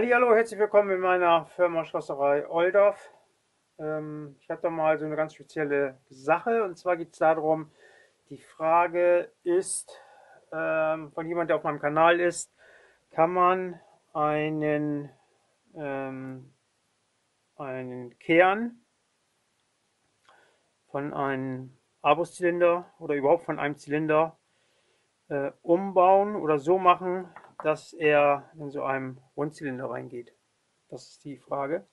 Hallo, herzlich willkommen in meiner Firma Schlosserei Oldorf. Ähm, ich habe da mal so eine ganz spezielle Sache und zwar geht es darum, die Frage ist ähm, von jemand, der auf meinem Kanal ist, kann man einen, ähm, einen Kern von einem Abus-Zylinder oder überhaupt von einem Zylinder äh, umbauen oder so machen, dass er in so einem Rundzylinder reingeht? Das ist die Frage.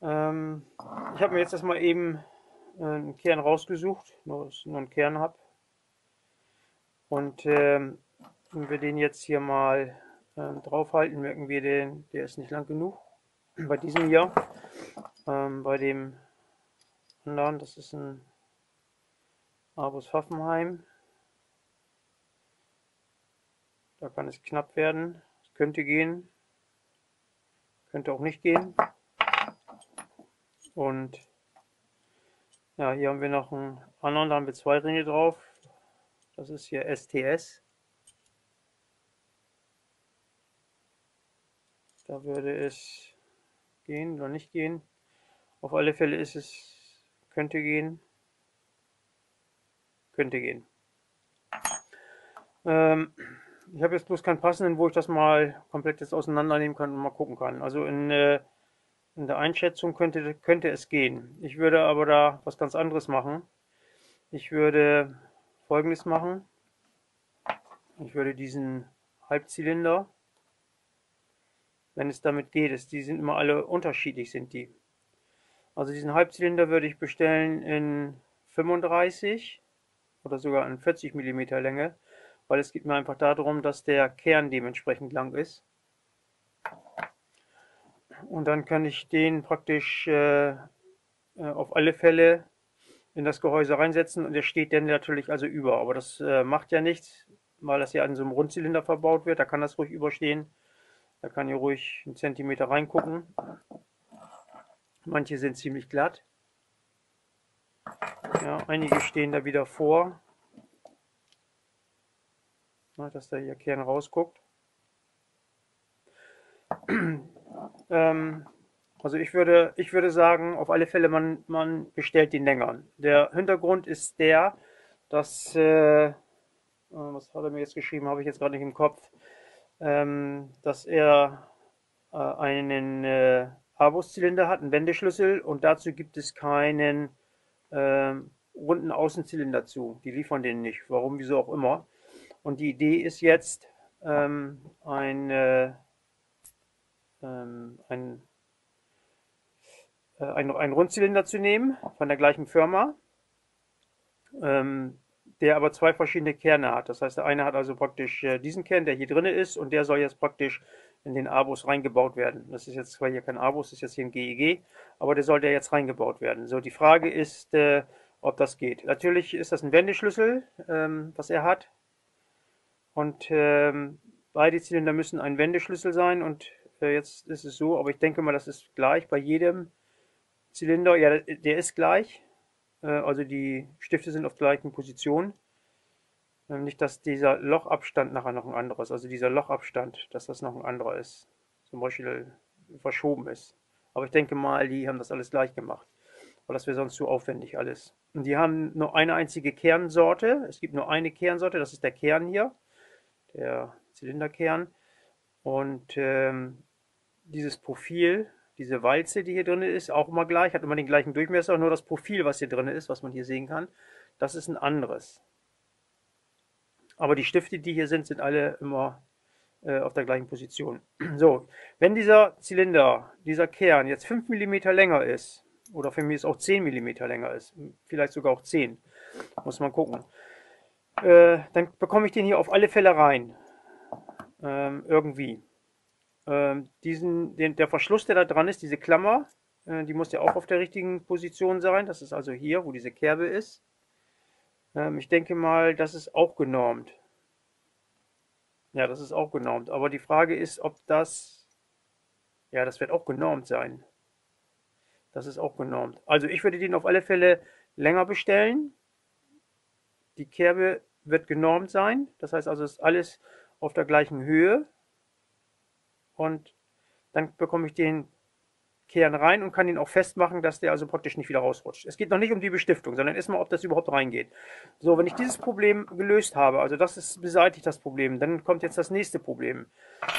Ähm, ich habe mir jetzt erstmal eben äh, einen Kern rausgesucht, nur, nur einen Kern habe. Und ähm, wenn wir den jetzt hier mal äh, draufhalten, merken wir den, der ist nicht lang genug. Bei diesem hier, ähm, bei dem anderen, das ist ein Abus Pfaffenheim. Da kann es knapp werden. Es könnte gehen. Könnte auch nicht gehen. Und ja, hier haben wir noch einen anderen, da haben wir zwei Ringe drauf. Das ist hier STS. Da würde es gehen oder nicht gehen. Auf alle Fälle ist es, könnte gehen. Könnte gehen. Ähm, ich habe jetzt bloß keinen passenden, wo ich das mal komplett jetzt auseinandernehmen kann und mal gucken kann. Also in, äh, in der Einschätzung könnte, könnte es gehen. Ich würde aber da was ganz anderes machen. Ich würde folgendes machen. Ich würde diesen Halbzylinder, wenn es damit geht, ist, die sind immer alle unterschiedlich, sind die. Also diesen Halbzylinder würde ich bestellen in 35 oder sogar in 40 mm Länge, weil es geht mir einfach darum, dass der Kern dementsprechend lang ist. Und dann kann ich den praktisch äh, äh, auf alle Fälle in das Gehäuse reinsetzen und der steht dann natürlich also über. Aber das äh, macht ja nichts, weil das ja an so einem Rundzylinder verbaut wird. Da kann das ruhig überstehen. Da kann ihr ruhig einen Zentimeter reingucken. Manche sind ziemlich glatt. Ja, einige stehen da wieder vor, Na, dass da hier Kern rausguckt. ähm, also ich würde, ich würde sagen, auf alle Fälle, man, man bestellt den länger. Der Hintergrund ist der, dass, äh, äh was hat er mir jetzt geschrieben, habe ich jetzt gerade nicht im Kopf, ähm, dass er äh, einen äh, Abus-Zylinder hat, einen Wendeschlüssel und dazu gibt es keinen ähm, runden Außenzylinder zu. Die liefern den nicht, warum, wieso auch immer. Und die Idee ist jetzt, ähm, ein, äh, ähm, ein, äh, ein, ein Rundzylinder zu nehmen von der gleichen Firma, ähm, der aber zwei verschiedene Kerne hat. Das heißt, der eine hat also praktisch äh, diesen Kern, der hier drin ist, und der soll jetzt praktisch in den Abus reingebaut werden. Das ist jetzt zwar hier kein Abus, das ist jetzt hier ein GEG, e aber der soll der jetzt reingebaut werden. So, die Frage ist, äh, ob das geht. Natürlich ist das ein Wendeschlüssel, ähm, was er hat. Und ähm, beide Zylinder müssen ein Wendeschlüssel sein. Und äh, jetzt ist es so, aber ich denke mal, das ist gleich bei jedem Zylinder. Ja, der ist gleich. Äh, also die Stifte sind auf gleichen Position. Ähm, nicht, dass dieser Lochabstand nachher noch ein anderer ist. Also dieser Lochabstand, dass das noch ein anderer ist. Zum Beispiel verschoben ist. Aber ich denke mal, die haben das alles gleich gemacht. Weil das wäre sonst zu aufwendig alles. Und die haben nur eine einzige Kernsorte. Es gibt nur eine Kernsorte, das ist der Kern hier. Der Zylinderkern. Und ähm, dieses Profil, diese Walze, die hier drin ist, auch immer gleich, hat immer den gleichen Durchmesser. Nur das Profil, was hier drin ist, was man hier sehen kann, das ist ein anderes. Aber die Stifte, die hier sind, sind alle immer äh, auf der gleichen Position. So, wenn dieser Zylinder, dieser Kern jetzt 5 mm länger ist, oder für mich ist auch 10 mm länger ist, vielleicht sogar auch 10, muss man gucken, äh, dann bekomme ich den hier auf alle Fälle rein. Ähm, irgendwie. Ähm, diesen, den, der Verschluss, der da dran ist, diese Klammer, äh, die muss ja auch auf der richtigen Position sein. Das ist also hier, wo diese Kerbe ist. Ähm, ich denke mal, das ist auch genormt. Ja, das ist auch genormt. Aber die Frage ist, ob das... Ja, das wird auch genormt sein. Das ist auch genormt. Also ich würde den auf alle Fälle länger bestellen. Die Kerbe wird genormt sein. Das heißt also, es ist alles auf der gleichen Höhe. und dann bekomme ich den Kern rein und kann ihn auch festmachen, dass der also praktisch nicht wieder rausrutscht. Es geht noch nicht um die Bestiftung, sondern erstmal, ob das überhaupt reingeht. So, wenn ich dieses Problem gelöst habe, also das ist beseitigt das Problem, dann kommt jetzt das nächste Problem.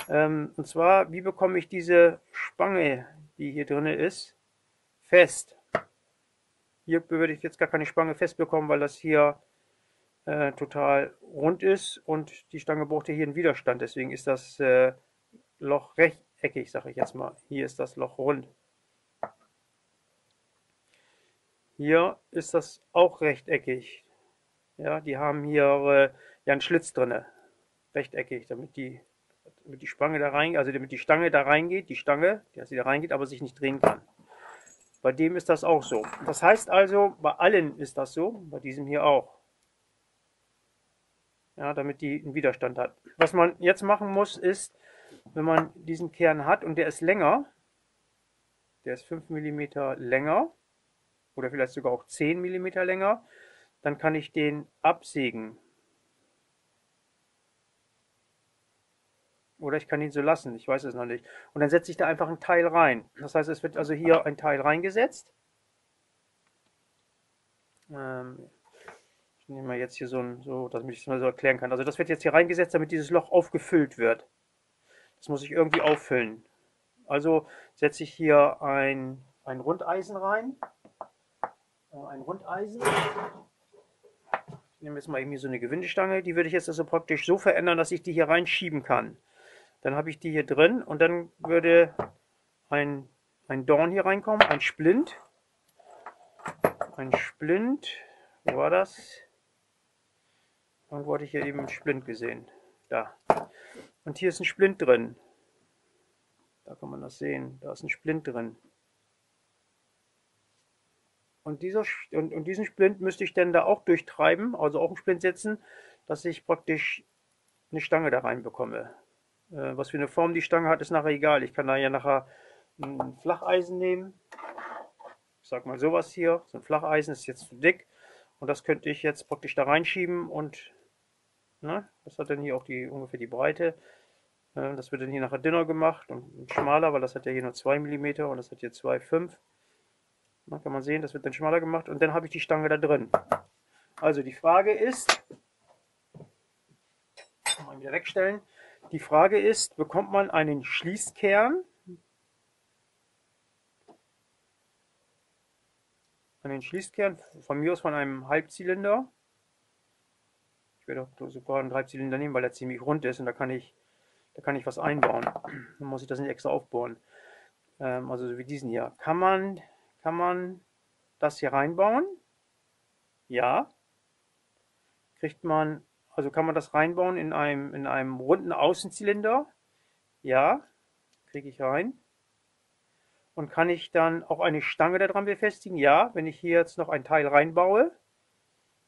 Ähm, und zwar, wie bekomme ich diese Spange, die hier drin ist, fest? Hier würde ich jetzt gar keine Spange festbekommen, weil das hier äh, total rund ist und die Stange braucht hier einen Widerstand. Deswegen ist das äh, Loch rechteckig, sage ich jetzt mal. Hier ist das Loch rund. Hier ist das auch rechteckig. Ja, die haben hier äh, ja einen Schlitz drin, rechteckig, damit die, damit die Spange da rein, also damit die Stange da reingeht, die Stange, dass sie da reingeht, aber sich nicht drehen kann. Bei dem ist das auch so. Das heißt also, bei allen ist das so, bei diesem hier auch. Ja, damit die einen Widerstand hat. Was man jetzt machen muss, ist, wenn man diesen Kern hat und der ist länger, der ist 5 mm länger, oder vielleicht sogar auch 10 mm länger, dann kann ich den absägen. Oder ich kann ihn so lassen, ich weiß es noch nicht. Und dann setze ich da einfach ein Teil rein. Das heißt, es wird also hier ein Teil reingesetzt. Ähm, ich nehme mal jetzt hier so ein, so, damit ich es mal so erklären kann. Also das wird jetzt hier reingesetzt, damit dieses Loch aufgefüllt wird. Das muss ich irgendwie auffüllen. Also setze ich hier ein, ein Rundeisen rein. Äh, ein Rundeisen. Ich nehme jetzt mal irgendwie so eine Gewindestange. Die würde ich jetzt also praktisch so verändern, dass ich die hier reinschieben kann. Dann habe ich die hier drin und dann würde ein, ein Dorn hier reinkommen, ein Splint. Ein Splint. Wo war das? Hatte ich hier eben einen Splint gesehen. Da. Und hier ist ein Splint drin. Da kann man das sehen. Da ist ein Splint drin. Und, dieser, und, und diesen Splint müsste ich dann da auch durchtreiben, also auch einen Splint setzen, dass ich praktisch eine Stange da rein bekomme. Äh, was für eine Form die Stange hat, ist nachher egal. Ich kann da ja nachher ein Flacheisen nehmen. Ich sag mal sowas hier. So ein Flacheisen ist jetzt zu dick. Und das könnte ich jetzt praktisch da reinschieben und ne, das hat dann hier auch die ungefähr die Breite. Äh, das wird dann hier nachher dünner gemacht und schmaler, weil das hat ja hier nur 2 mm und das hat hier 2,5 da kann man sehen, das wird dann schmaler gemacht und dann habe ich die Stange da drin. Also die Frage ist, mal wieder wegstellen. Die Frage ist, bekommt man einen Schließkern, einen Schließkern, von mir aus von einem Halbzylinder. Ich werde auch sogar einen Halbzylinder nehmen, weil er ziemlich rund ist und da kann ich, da kann ich was einbauen. Dann muss ich das nicht extra aufbohren. Ähm, also so wie diesen hier. Kann man kann man das hier reinbauen? Ja. Kriegt man, also kann man das reinbauen in einem, in einem runden Außenzylinder? Ja. Kriege ich rein. Und kann ich dann auch eine Stange daran befestigen? Ja. Wenn ich hier jetzt noch ein Teil reinbaue,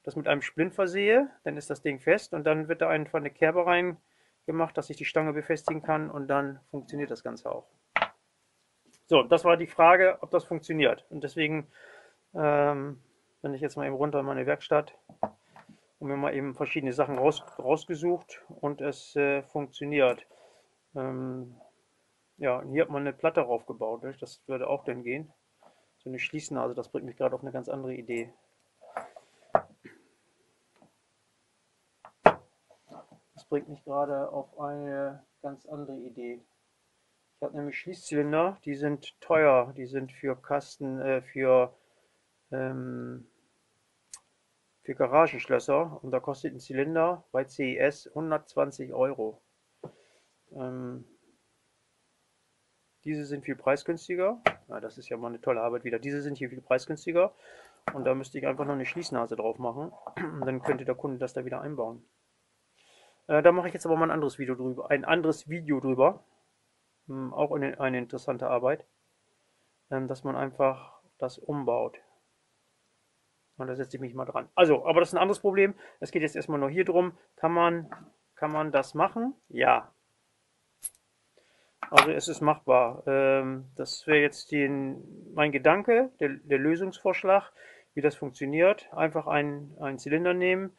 das mit einem Splint versehe, dann ist das Ding fest und dann wird da einfach eine Kerbe rein gemacht, dass ich die Stange befestigen kann und dann funktioniert das Ganze auch. So, das war die Frage, ob das funktioniert. Und deswegen ähm, bin ich jetzt mal eben runter in meine Werkstatt und mir mal eben verschiedene Sachen raus, rausgesucht und es äh, funktioniert. Ähm, ja, hier hat man eine Platte draufgebaut, das würde auch dann gehen. So eine Schließnase, das bringt mich gerade auf eine ganz andere Idee. Bringt mich gerade auf eine ganz andere Idee. Ich habe nämlich Schließzylinder, die sind teuer. Die sind für Kasten, äh, für, ähm, für Garagenschlösser. Und da kostet ein Zylinder bei CES 120 Euro. Ähm, diese sind viel preisgünstiger. Ja, das ist ja mal eine tolle Arbeit wieder. Diese sind hier viel preisgünstiger. Und da müsste ich einfach noch eine Schließnase drauf machen. Und dann könnte der Kunde das da wieder einbauen. Äh, da mache ich jetzt aber mal ein anderes Video drüber. Ein anderes Video drüber. Hm, auch eine, eine interessante Arbeit, ähm, dass man einfach das umbaut. Und da setze ich mich mal dran. Also, aber das ist ein anderes Problem. Es geht jetzt erstmal nur hier drum. Kann man, kann man das machen? Ja. Also es ist machbar. Ähm, das wäre jetzt den, mein Gedanke, der, der, Lösungsvorschlag, wie das funktioniert. Einfach einen, einen Zylinder nehmen.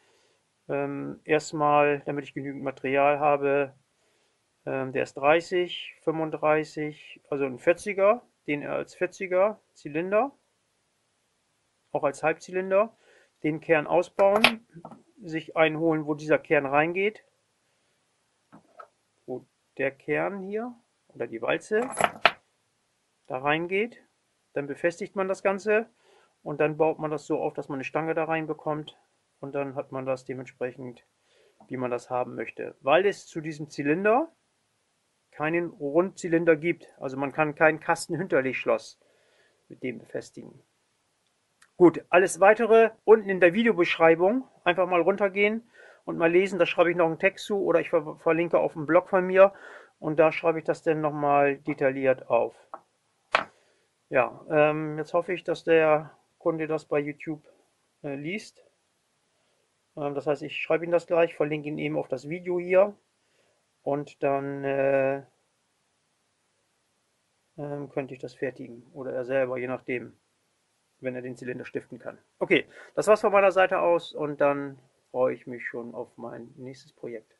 Ähm, erstmal, damit ich genügend Material habe, Ähm, der ist 30, 35, also ein 40er, den als 40er Zylinder, auch als Halbzylinder, den Kern ausbauen, sich einholen, wo dieser Kern reingeht, wo der Kern hier oder die Walze da reingeht. Dann befestigt man das Ganze und dann baut man das so auf, dass man eine Stange da rein bekommt und dann hat man das dementsprechend, wie man das haben möchte. Weil es zu diesem Zylinder keinen Rundzylinder gibt, also man kann kein Kastenhinterlegschloss mit dem befestigen. Gut, alles weitere unten in der Videobeschreibung. Einfach mal runtergehen und mal lesen. Da schreibe ich noch einen Text zu oder ich verlinke auf dem Blog von mir und da schreibe ich das dann nochmal detailliert auf. Ja, ähm, jetzt hoffe ich, dass der Kunde das bei YouTube äh, liest. Ähm, das heißt, ich schreibe ihm das gleich, verlinke ihn eben auf das Video hier und dann äh, äh, könnte ich das fertigen oder er selber, je nachdem, wenn er den Zylinder stiften kann. Okay, das war's von meiner Seite aus und dann freue ich mich schon auf mein nächstes Projekt.